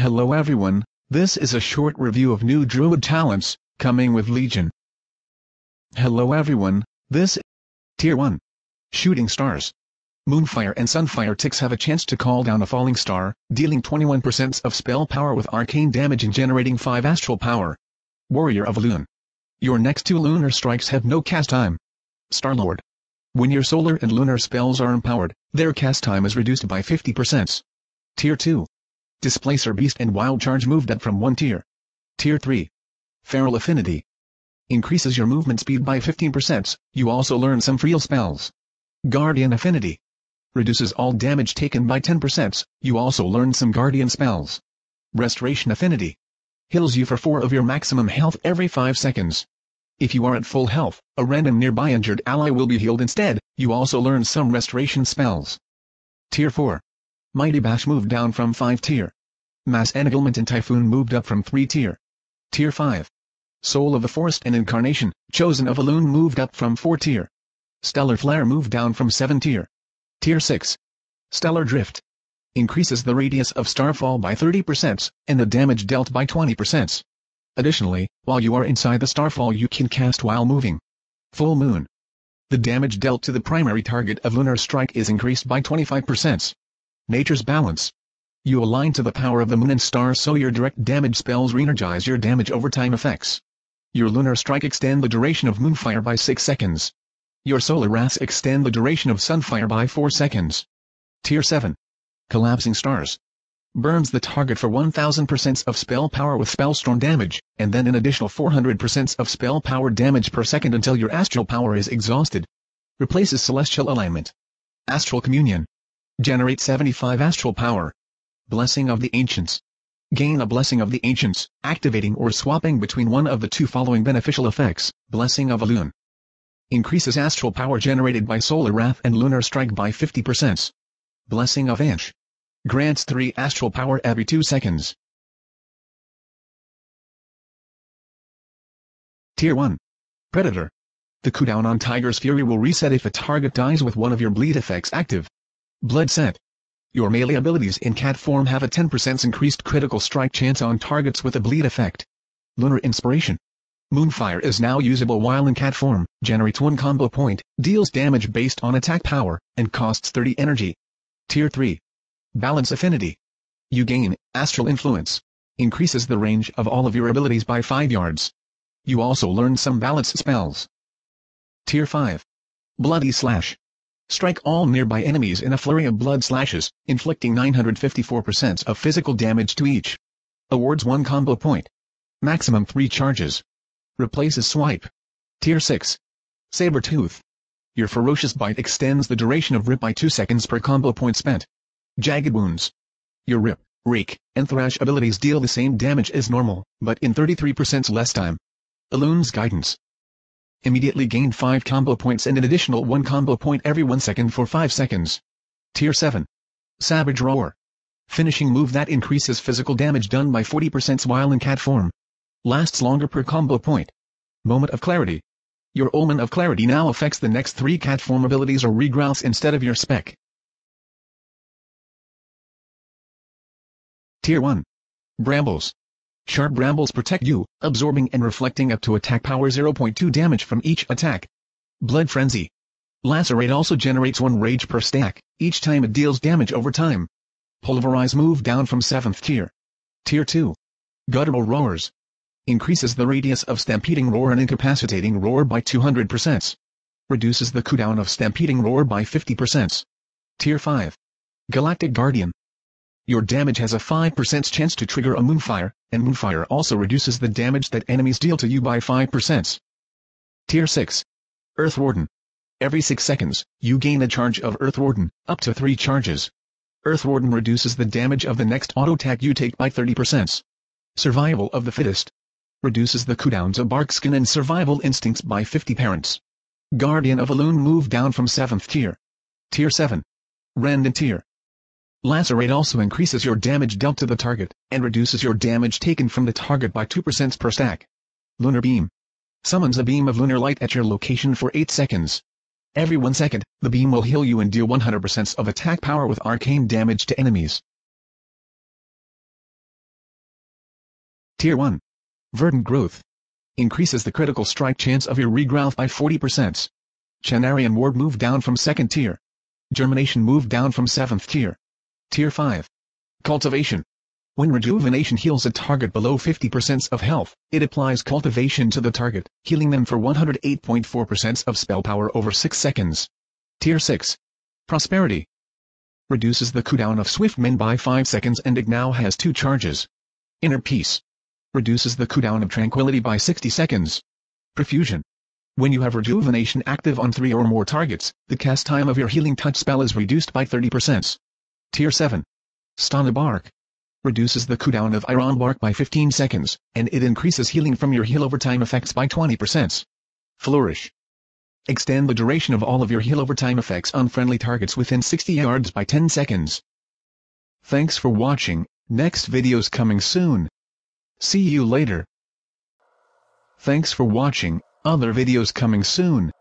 Hello everyone, this is a short review of new Druid talents, coming with Legion. Hello everyone, this Tier 1. Shooting Stars. Moonfire and Sunfire ticks have a chance to call down a falling star, dealing 21% of spell power with arcane damage and generating 5 astral power. Warrior of Elune. Your next two lunar strikes have no cast time. Starlord. When your solar and lunar spells are empowered, their cast time is reduced by 50%. Tier 2. Displacer Beast and Wild Charge moved up from one tier. Tier 3. Feral Affinity. Increases your movement speed by 15%, you also learn some free spells. Guardian Affinity. Reduces all damage taken by 10%, you also learn some Guardian spells. Restoration Affinity. Heals you for 4 of your maximum health every 5 seconds. If you are at full health, a random nearby injured ally will be healed instead, you also learn some restoration spells. Tier 4. Mighty Bash moved down from 5 tier. Mass Entanglement and Typhoon moved up from 3 tier. Tier 5. Soul of the Forest and Incarnation, Chosen of Elune moved up from 4 tier. Stellar Flare moved down from 7 tier. Tier 6. Stellar Drift. Increases the radius of starfall by 30%, and the damage dealt by 20%. Additionally, while you are inside the starfall you can cast while moving. Full Moon. The damage dealt to the primary target of Lunar Strike is increased by 25%. Nature's Balance. You align to the power of the moon and stars so your direct damage spells re-energize your damage over time effects. Your lunar strike extend the duration of moonfire by 6 seconds. Your solar wraths extend the duration of sunfire by 4 seconds. Tier 7. Collapsing Stars. Burns the target for 1000% of spell power with spellstorm damage, and then an additional 400% of spell power damage per second until your astral power is exhausted. Replaces celestial alignment. Astral communion. Generate 75 astral power. Blessing of the Ancients. Gain a Blessing of the Ancients, activating or swapping between one of the two following beneficial effects, Blessing of Elune. Increases astral power generated by Solar Wrath and Lunar Strike by 50%. Blessing of Ansh. Grants 3 astral power every 2 seconds. Tier 1. Predator. The cooldown on Tiger's Fury will reset if a target dies with one of your bleed effects active. Blood Scent. Your melee abilities in cat form have a 10% increased critical strike chance on targets with a bleed effect. Lunar Inspiration. Moonfire is now usable while in cat form, generates 1 combo point, deals damage based on attack power, and costs 30 energy. Tier 3. Balance Affinity. You gain Astral Influence. Increases the range of all of your abilities by 5 yards. You also learn some balance spells. Tier 5. Brutal Slash. Strike all nearby enemies in a flurry of blood slashes, inflicting 954% of physical damage to each. Awards 1 combo point. Maximum 3 charges. Replaces swipe. Tier 6. Saber Tooth. Your ferocious bite extends the duration of rip by 2 seconds per combo point spent. Jagged Wounds. Your rip, rake, and thrash abilities deal the same damage as normal, but in 33% less time. Elune's Guidance. Immediately gain 5 combo points and an additional 1 combo point every 1 second for 5 seconds. Tier 7. Savage Roar. Finishing move that increases physical damage done by 40% while in cat form. Lasts longer per combo point. Moment of Clarity. Your Omen of Clarity now affects the next 3 cat form abilities or regrowths instead of your spec. Tier 1. Brambles. Sharp brambles protect you, absorbing and reflecting up to attack power 0.2 damage from each attack. Blood Frenzy. Lacerate also generates 1 rage per stack, each time it deals damage over time. Pulverize move down from 7th tier. Tier 2. Guttural Roars. Increases the radius of Stampeding Roar and Incapacitating Roar by 200%. Reduces the cooldown of Stampeding Roar by 50%. Tier 5. Galactic Guardian. Your damage has a 5% chance to trigger a Moonfire, and Moonfire also reduces the damage that enemies deal to you by 5%. Tier 6. Earth Warden. Every 6 seconds, you gain a charge of Earth Warden, up to 3 charges. Earth Warden reduces the damage of the next auto attack you take by 30%. Survival of the Fittest. Reduces the cooldowns of Bark Skin and Survival Instincts by 50 parents. Guardian of Elune move down from 7th tier. Tier 7. Rend and Tear. Lacerate also increases your damage dealt to the target, and reduces your damage taken from the target by 2% per stack. Lunar Beam. Summons a beam of lunar light at your location for 8 seconds. Every 1 second, the beam will heal you and deal 100% of attack power with arcane damage to enemies. Tier 1. Verdant growth. Increases the critical strike chance of your regrowth by 40%. Cenarion ward moved down from second tier. Germination moved down from seventh tier. Tier 5. Cultivation. When rejuvenation heals a target below 50% of health, it applies cultivation to the target, healing them for 108.4% of spell power over 6 seconds. Tier 6. Prosperity. Reduces the cooldown of Swiftmend by 5 seconds and it now has 2 charges. Inner Peace. Reduces the cooldown of Tranquility by 60 seconds. Profusion. When you have Rejuvenation active on 3 or more targets, the cast time of your Healing Touch spell is reduced by 30%. Tier 7. Stonebark reduces the cooldown of Iron Bark by 15 seconds, and it increases healing from your heal over time effects by 20%. Flourish. Extend the duration of all of your heal over time effects on friendly targets within 60 yards by 10 seconds. Thanks for watching, next videos coming soon. See you later. Thanks for watching, other videos coming soon.